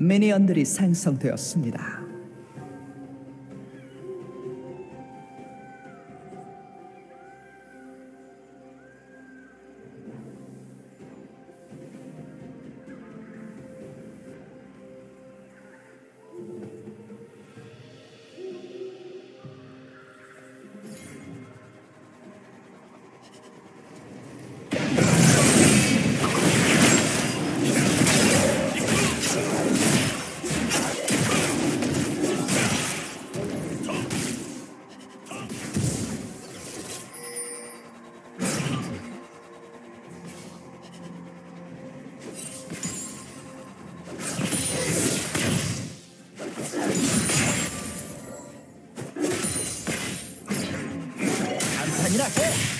미니언들이 생성되었습니다. 간판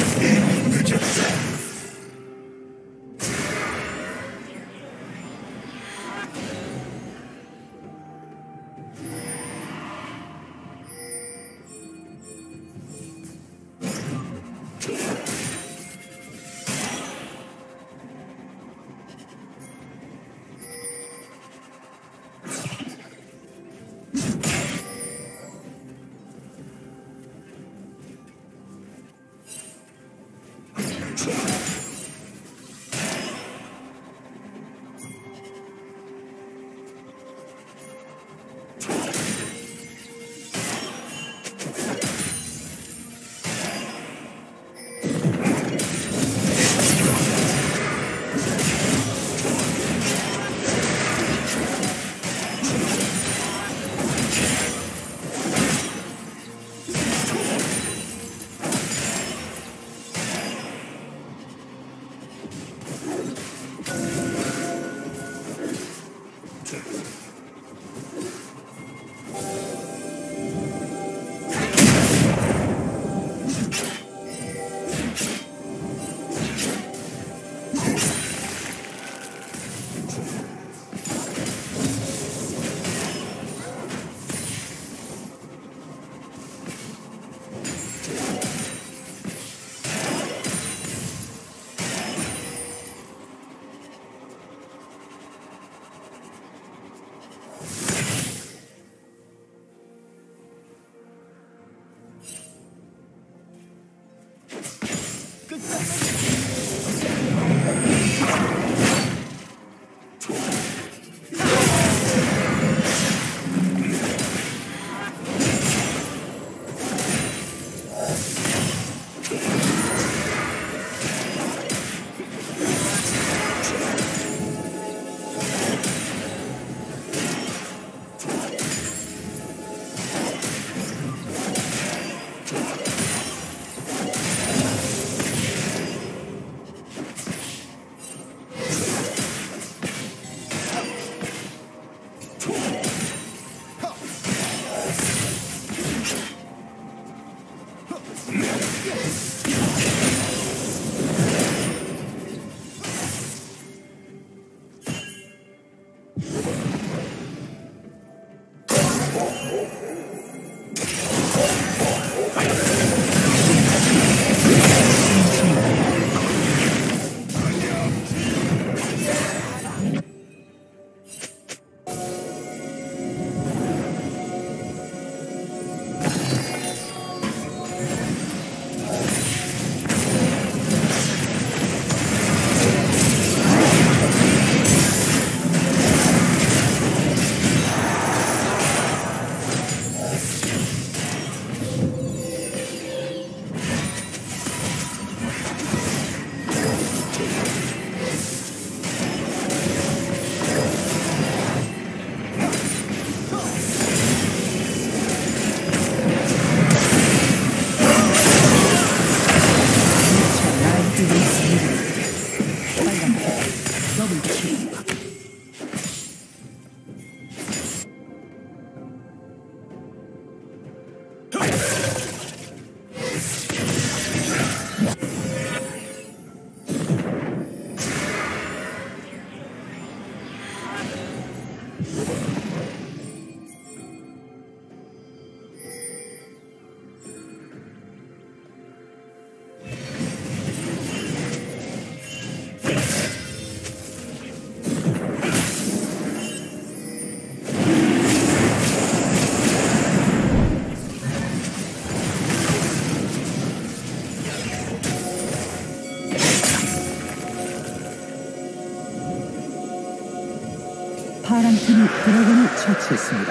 드래곤을 처치했습니다.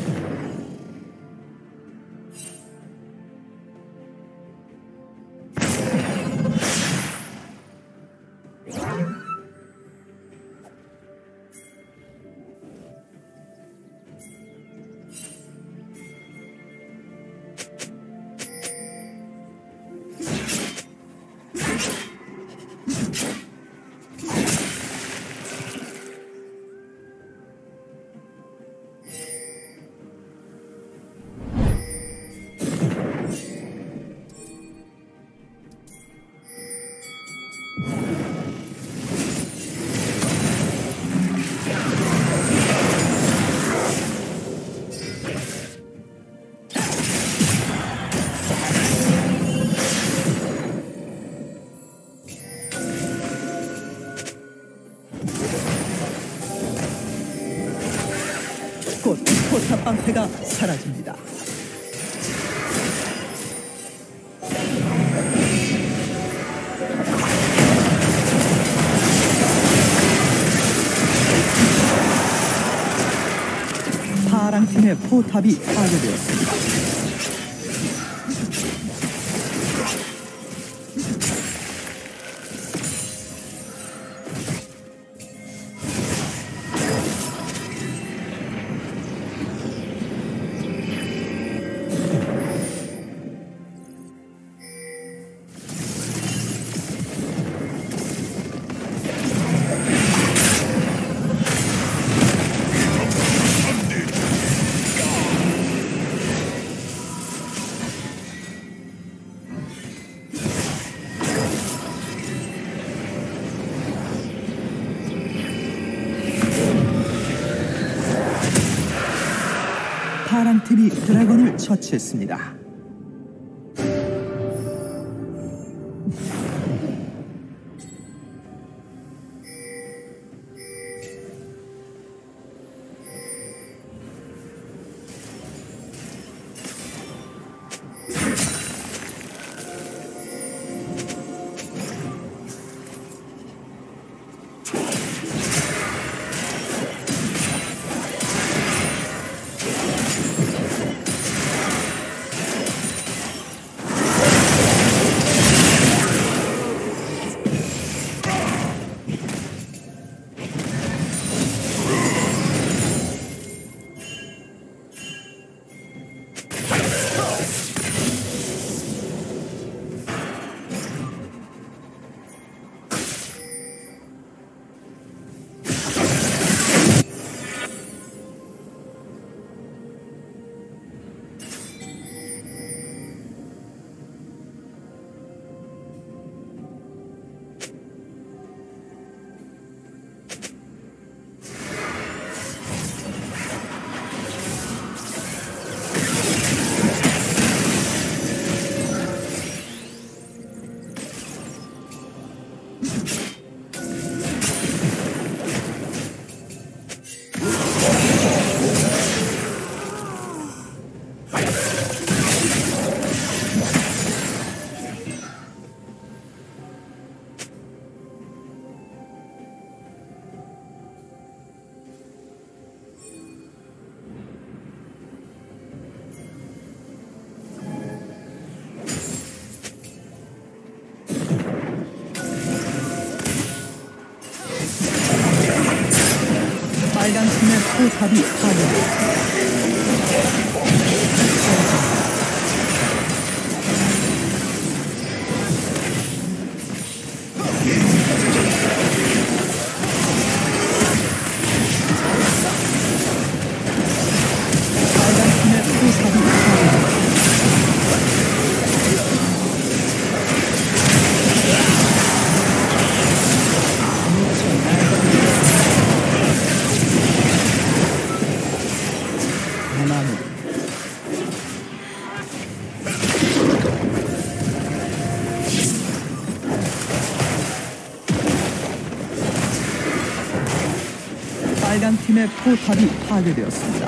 포탑 방패가 사라집니다. 파랑 팀의 포탑이 파괴되었습니다. 팀이 드래곤을 처치했습니다. 빨간 팀의 포 포탑이 파괴되었습니다.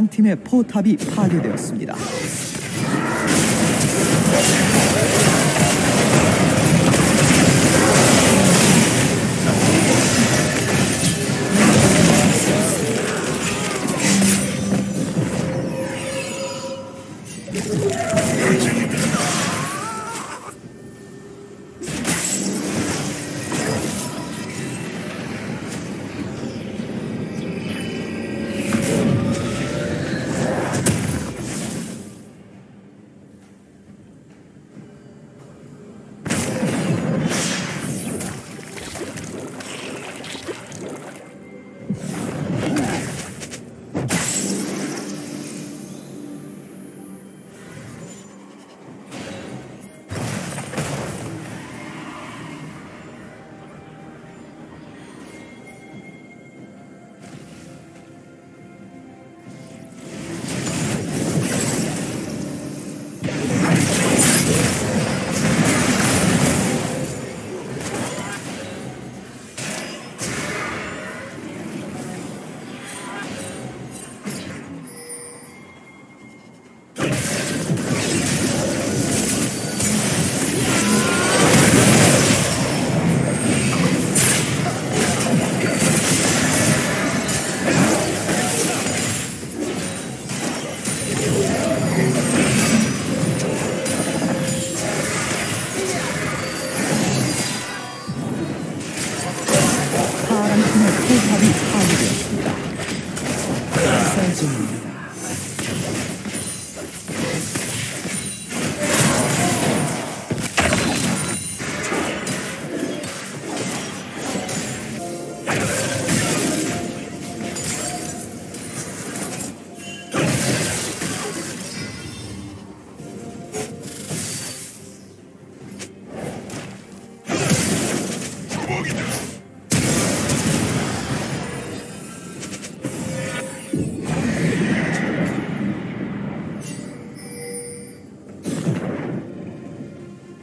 파랑 팀의 포탑이 파괴되었습니다.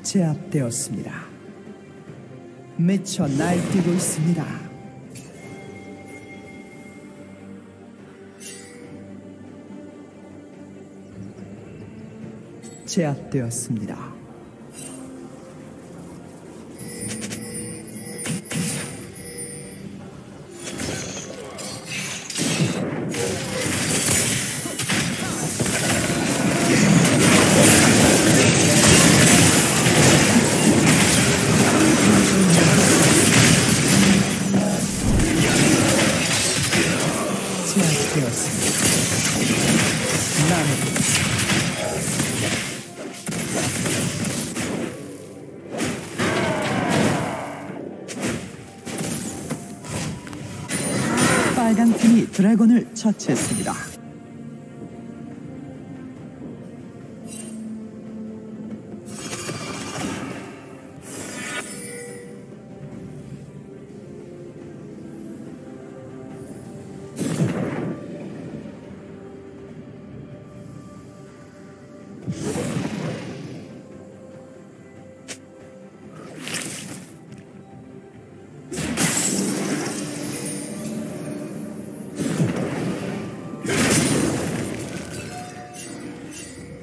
제압되었습니다. 미쳐 날뛰고 있습니다. 제압되었습니다.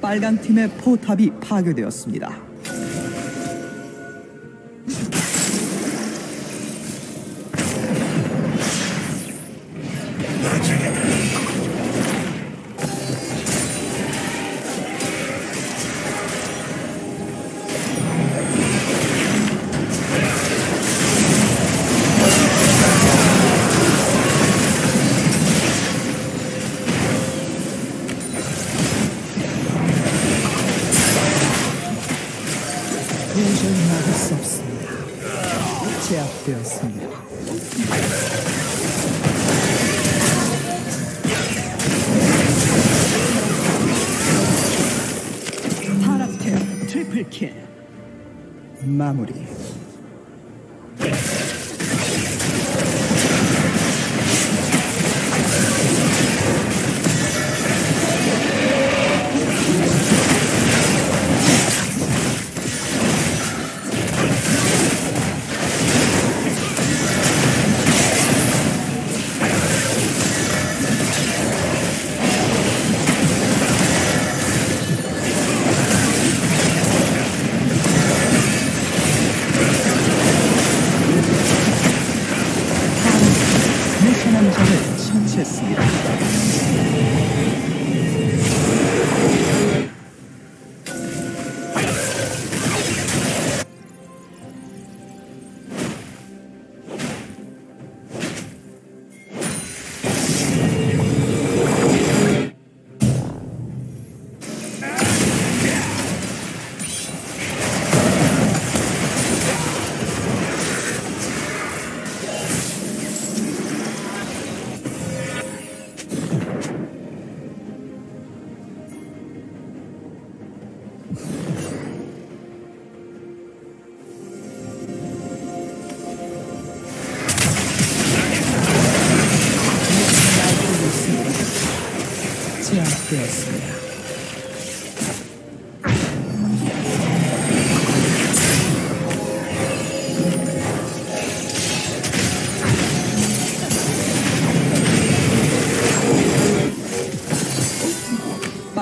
빨간 팀의 포탑이 파괴되었습니다. 되었습니다. 파랗게 트리플 킬. 마무리.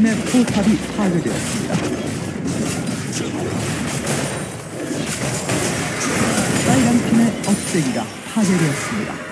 팀의 포탑이 파괴되었습니다. 빨간 팀의 억제기가 파괴되었습니다.